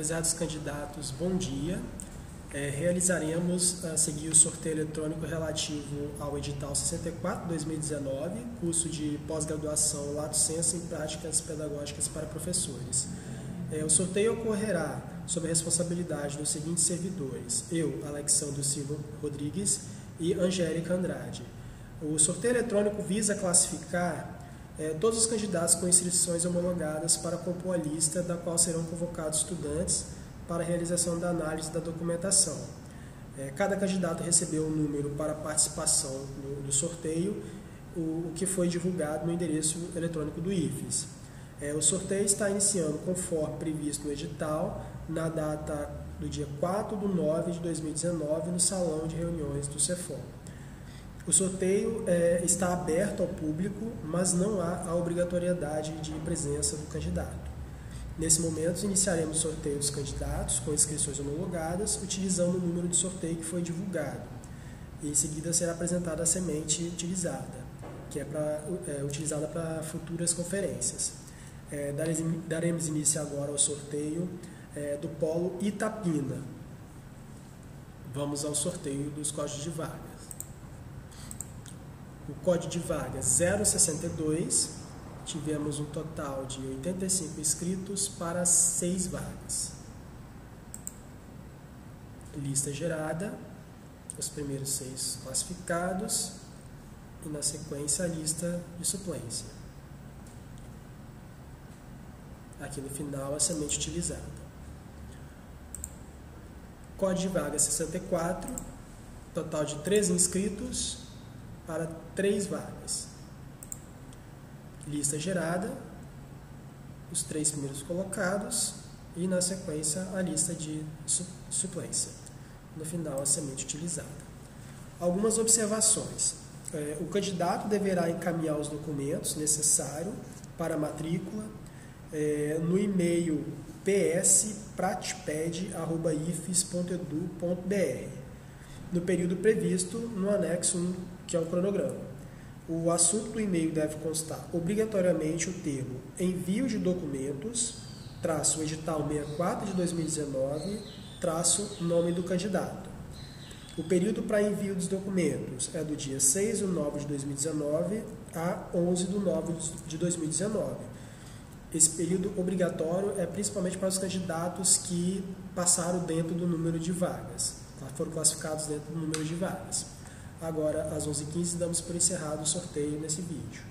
Prezados candidatos, bom dia. É, realizaremos a seguir o sorteio eletrônico relativo ao edital 64-2019, curso de pós-graduação Lato Senso em Práticas Pedagógicas para Professores. É, o sorteio ocorrerá sob a responsabilidade dos seguintes servidores: eu, Alexandre Silva Rodrigues e Angélica Andrade. O sorteio eletrônico visa classificar é, todos os candidatos com inscrições homologadas para compor a lista da qual serão convocados estudantes para a realização da análise da documentação. É, cada candidato recebeu um número para participação do, do sorteio, o, o, que foi divulgado no endereço eletrônico do IFES. É, o sorteio está iniciando conforme previsto no edital, na data do dia 4 de 9 de 2019, no Salão de Reuniões do CEFOM. O sorteio é, está aberto ao público, mas não há a obrigatoriedade de presença do candidato. Nesse momento, iniciaremos o sorteio dos candidatos com inscrições homologadas, utilizando o número de sorteio que foi divulgado. Em seguida será apresentada a semente utilizada, que é, pra, é utilizada para futuras conferências. É, daremos início agora ao sorteio é, do Polo Itapina. Vamos ao sorteio dos códigos de vagas o código de vaga 062, tivemos um total de 85 inscritos para 6 vagas. Lista gerada, os primeiros seis classificados e na sequência a lista de suplência. Aqui no final a semente utilizada. Código de vaga 64, total de 3 inscritos, para três vagas. Lista gerada, os três primeiros colocados e, na sequência, a lista de suplência. No final, a semente utilizada. Algumas observações. É, o candidato deverá encaminhar os documentos necessários para a matrícula é, no e-mail pspratped.ifes.edu.br no período previsto no anexo 1 que é o cronograma. O assunto do e-mail deve constar obrigatoriamente o termo envio de documentos, traço edital 64 de 2019, traço nome do candidato. O período para envio dos documentos é do dia 6 de 9 de 2019 a 11 de 9 de 2019. Esse período obrigatório é principalmente para os candidatos que passaram dentro do número de vagas, foram classificados dentro do número de vagas. Agora, às 11h15, damos por encerrado o sorteio nesse vídeo.